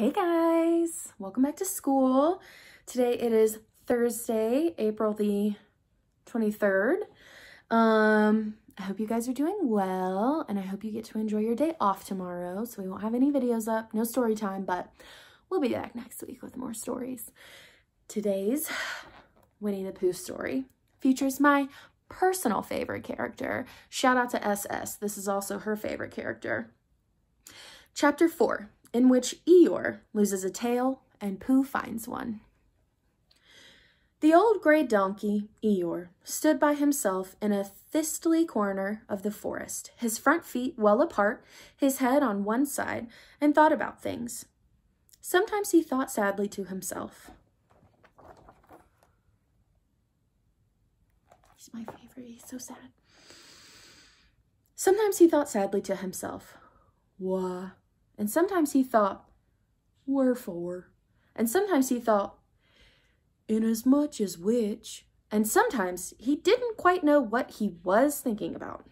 Hey guys, welcome back to school. Today it is Thursday, April the 23rd. Um, I hope you guys are doing well and I hope you get to enjoy your day off tomorrow. So we won't have any videos up, no story time, but we'll be back next week with more stories. Today's Winnie the Pooh story features my personal favorite character. Shout out to SS. This is also her favorite character. Chapter 4, in which Eeyore loses a tail and Pooh finds one. The old gray donkey, Eeyore, stood by himself in a thistly corner of the forest, his front feet well apart, his head on one side, and thought about things. Sometimes he thought sadly to himself. He's my favorite. He's so sad. Sometimes he thought sadly to himself, Why? And sometimes he thought, Wherefore? And sometimes he thought, Inasmuch as which? And sometimes he didn't quite know what he was thinking about.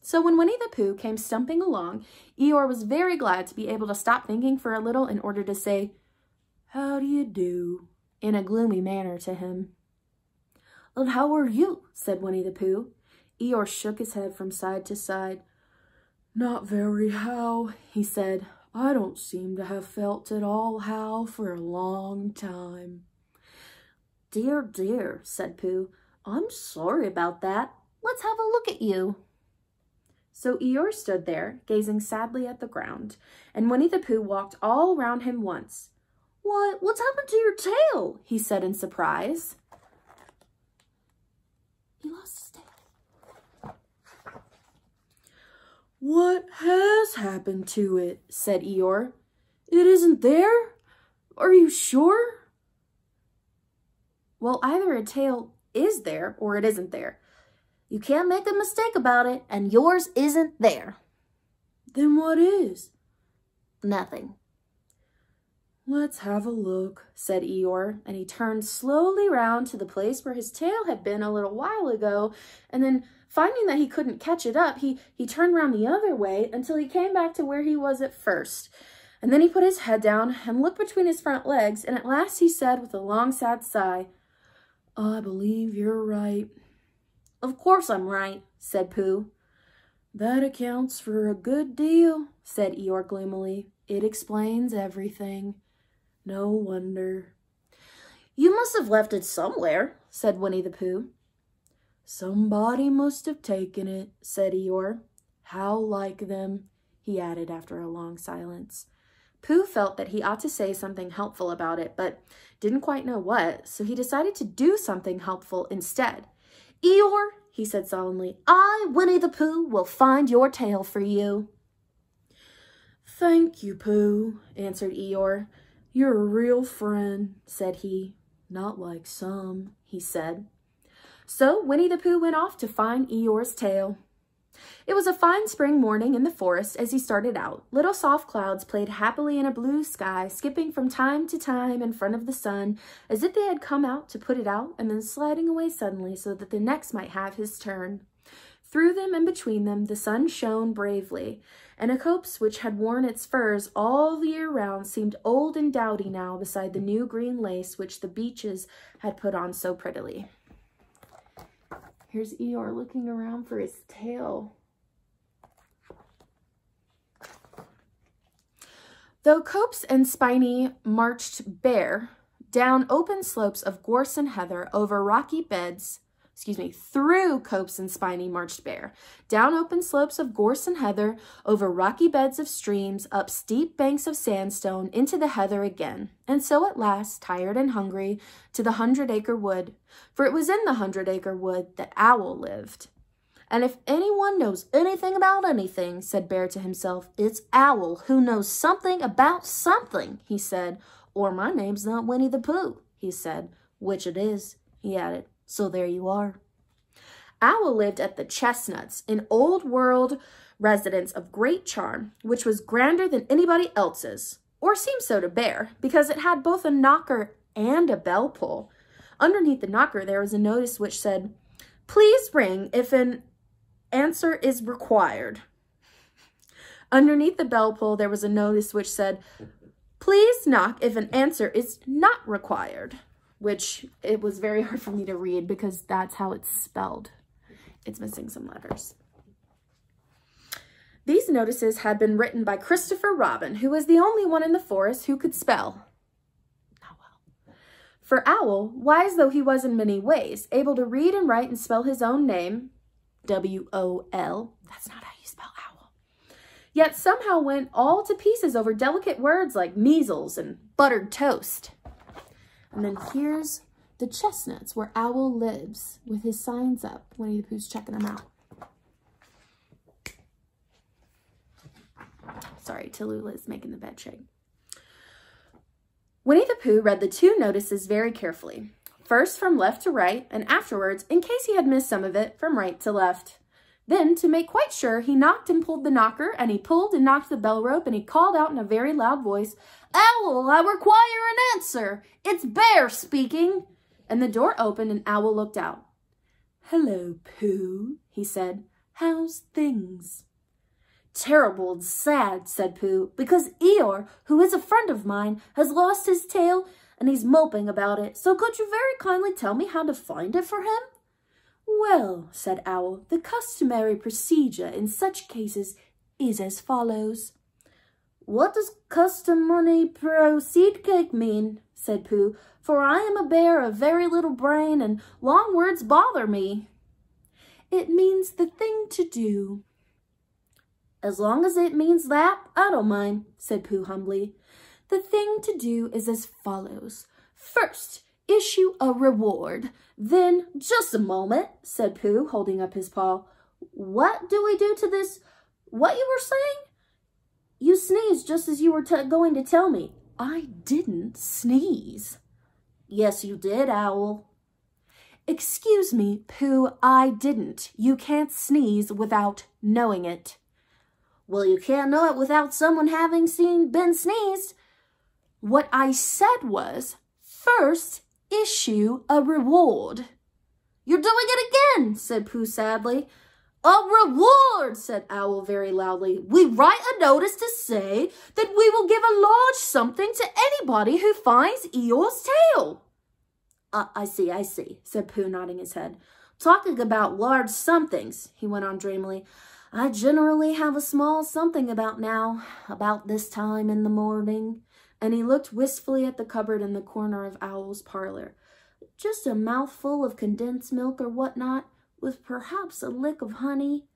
So when Winnie the Pooh came stumping along, Eeyore was very glad to be able to stop thinking for a little in order to say, How do you do? in a gloomy manner to him. And how are you? said Winnie the Pooh. Eeyore shook his head from side to side. Not very how, he said. I don't seem to have felt at all how for a long time. Dear, dear, said Pooh. I'm sorry about that. Let's have a look at you. So Eeyore stood there, gazing sadly at the ground, and Winnie the Pooh walked all round him once. Why, what's happened to your tail? he said in surprise. He lost his tail. What has happened to it? said Eeyore. It isn't there? Are you sure? Well, either a tail is there or it isn't there. You can't make a mistake about it, and yours isn't there. Then what is? Nothing. Let's have a look, said Eeyore, and he turned slowly round to the place where his tail had been a little while ago, and then finding that he couldn't catch it up, he, he turned round the other way until he came back to where he was at first. And then he put his head down and looked between his front legs, and at last he said with a long, sad sigh, I believe you're right. Of course I'm right, said Pooh. That accounts for a good deal, said Eeyore gloomily. It explains everything. No wonder. You must have left it somewhere, said Winnie the Pooh. Somebody must have taken it, said Eeyore. How like them, he added after a long silence. Pooh felt that he ought to say something helpful about it, but didn't quite know what, so he decided to do something helpful instead. Eeyore, he said solemnly, I, Winnie the Pooh, will find your tail for you. Thank you, Pooh, answered Eeyore. You're a real friend, said he. Not like some, he said. So Winnie the Pooh went off to find Eeyore's tail. It was a fine spring morning in the forest as he started out. Little soft clouds played happily in a blue sky, skipping from time to time in front of the sun, as if they had come out to put it out and then sliding away suddenly so that the next might have his turn. Through them and between them the sun shone bravely, and a copse which had worn its furs all the year round seemed old and dowdy now beside the new green lace which the beeches had put on so prettily. Here's Eeyore looking around for his tail. Though Copse and Spinney marched bear down open slopes of gorse and heather over rocky beds excuse me, through Copse and Spinney marched bear, down open slopes of gorse and heather, over rocky beds of streams, up steep banks of sandstone, into the heather again, and so at last, tired and hungry, to the hundred acre wood, for it was in the hundred acre wood that Owl lived. And if anyone knows anything about anything, said Bear to himself, it's Owl who knows something about something, he said, or my name's not Winnie the Pooh, he said, which it is, he added. So there you are. Owl lived at the Chestnuts, an old world residence of great charm, which was grander than anybody else's, or seemed so to Bear, because it had both a knocker and a bell pull. Underneath the knocker, there was a notice which said, Please ring if an answer is required. Underneath the bell pull, there was a notice which said, Please knock if an answer is not required, which it was very hard for me to read because that's how it's spelled. It's missing some letters. These notices had been written by Christopher Robin, who was the only one in the forest who could spell. Oh well. For Owl, wise though he was in many ways, able to read and write and spell his own name, W-O-L, that's not how you spell owl, yet somehow went all to pieces over delicate words like measles and buttered toast. And then here's the chestnuts where Owl lives with his signs up when the Pooh's checking them out. Sorry, Tallulah's making the bed shake. Winnie the Pooh read the two notices very carefully, first from left to right, and afterwards, in case he had missed some of it, from right to left. Then, to make quite sure, he knocked and pulled the knocker, and he pulled and knocked the bell rope, and he called out in a very loud voice, Owl, I require an answer. It's Bear speaking. And the door opened, and Owl looked out. Hello, Pooh, he said. How's things? Terrible and sad, said Pooh, because Eeyore, who is a friend of mine, has lost his tail and he's moping about it. So could you very kindly tell me how to find it for him? Well, said Owl, the customary procedure in such cases is as follows. What does customary proceed cake mean? said Pooh, for I am a bear of very little brain and long words bother me. It means the thing to do, as long as it means that, I don't mind, said Pooh humbly. The thing to do is as follows. First, issue a reward. Then, just a moment, said Pooh, holding up his paw. What do we do to this? What you were saying? You sneezed just as you were going to tell me. I didn't sneeze. Yes, you did, Owl. Excuse me, Pooh, I didn't. You can't sneeze without knowing it. Well, you can't know it without someone having seen been sneezed. What I said was, first issue a reward. You're doing it again, said Pooh sadly. A reward, said Owl very loudly. We write a notice to say that we will give a large something to anybody who finds Eeyore's tail. Uh, I see, I see, said Pooh, nodding his head. Talking about large somethings, he went on dreamily. I generally have a small something about now, about this time in the morning. And he looked wistfully at the cupboard in the corner of Owl's parlor. Just a mouthful of condensed milk or whatnot, with perhaps a lick of honey.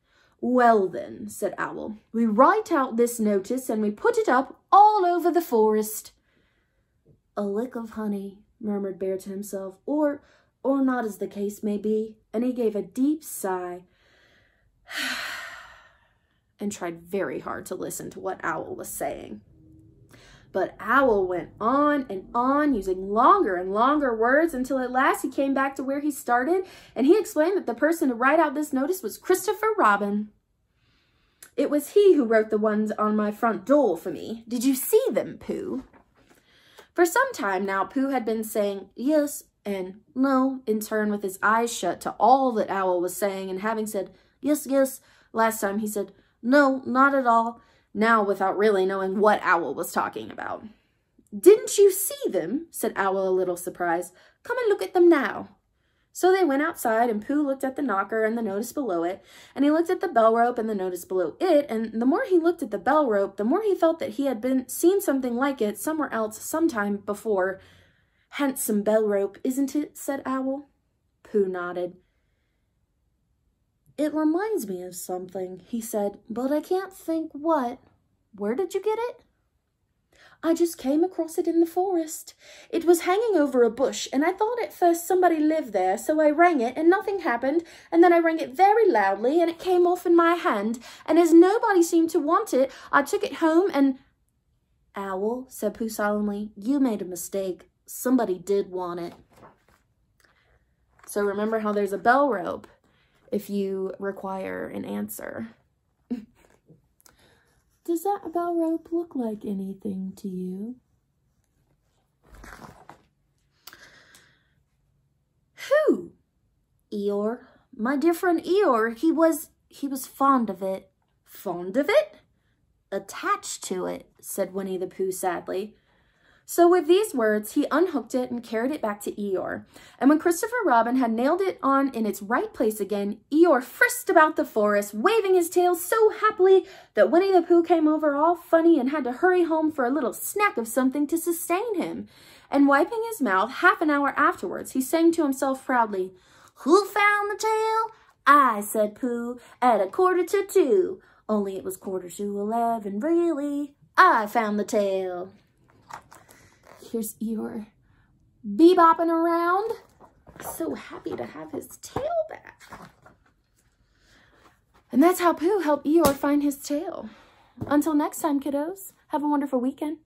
Well then, said Owl, we write out this notice and we put it up all over the forest. A lick of honey, murmured Bear to himself, or, or not as the case may be, and he gave a deep sigh. and tried very hard to listen to what Owl was saying. But Owl went on and on, using longer and longer words until at last he came back to where he started, and he explained that the person to write out this notice was Christopher Robin. It was he who wrote the ones on my front door for me. Did you see them, Pooh? For some time now, Pooh had been saying yes and no in turn with his eyes shut to all that Owl was saying, and having said yes, yes, last time he said no, not at all. Now without really knowing what Owl was talking about. Didn't you see them? said Owl a little surprised. Come and look at them now. So they went outside, and Pooh looked at the knocker and the notice below it, and he looked at the bell rope and the notice below it, and the more he looked at the bell rope, the more he felt that he had been seen something like it somewhere else sometime before. Handsome bell rope, isn't it? said Owl. Pooh nodded. It reminds me of something, he said, but I can't think what. Where did you get it? I just came across it in the forest. It was hanging over a bush, and I thought at first somebody lived there, so I rang it, and nothing happened, and then I rang it very loudly, and it came off in my hand, and as nobody seemed to want it, I took it home and... Owl, said Pooh solemnly, you made a mistake. Somebody did want it. So remember how there's a bell rope if you require an answer. Does that bell rope look like anything to you? Who? Eeyore. My dear friend Eeyore, he was, he was fond of it. Fond of it? Attached to it, said Winnie the Pooh sadly. So with these words, he unhooked it and carried it back to Eeyore. And when Christopher Robin had nailed it on in its right place again, Eeyore frisked about the forest, waving his tail so happily that Winnie the Pooh came over all funny and had to hurry home for a little snack of something to sustain him. And wiping his mouth half an hour afterwards, he sang to himself proudly, Who found the tail? I, said Pooh, at a quarter to two. Only it was quarter to eleven, really. I found the tail. Here's Eeyore bebopping around. So happy to have his tail back. And that's how Pooh helped Eeyore find his tail. Until next time, kiddos, have a wonderful weekend.